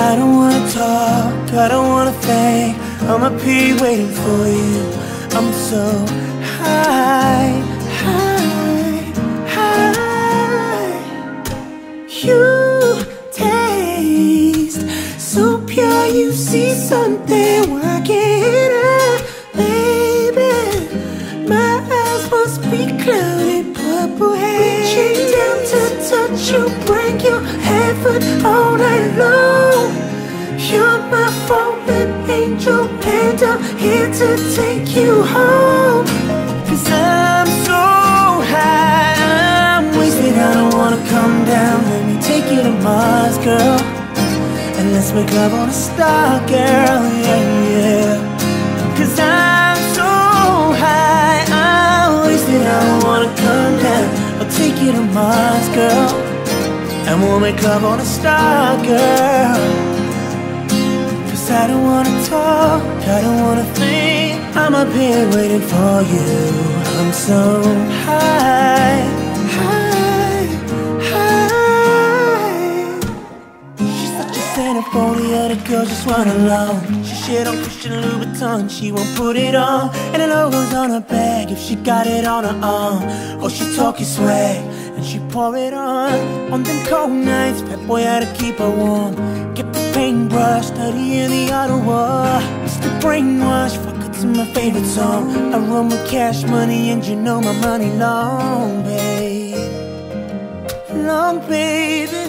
I don't wanna talk, I don't wanna think. I'ma be waiting for you. I'm so high, high, high. You taste so pure, you see something working out, baby. My eyes must be clouded purple haze. Reaching down to touch you, break your heaven all night long. Fallen angel, and I'm here to take you home. Cause I'm so high, I'm wasted. I don't wanna come down. Let me take you to Mars, girl. And let's make love on a star, girl. Yeah, yeah. Cause I'm so high, I'm wasted. I don't wanna come down. I'll take you to Mars, girl. And we'll make love on a star, girl. Don't wanna talk, I don't wanna think. I'm up here waiting for you. I'm so high, high, high. She's such a centerfolia, the girls just run along. She shit on Christian Louboutin, she won't put it on. And the logo's on her bag if she got it on her arm. Or she talking swag and she pour it on. On them cold nights, pep boy had to keep her warm. Get the paintbrush, study in the war. It's the brainwash, fuck it to my favorite song. I run with cash money and you know my money long, babe. Long, baby.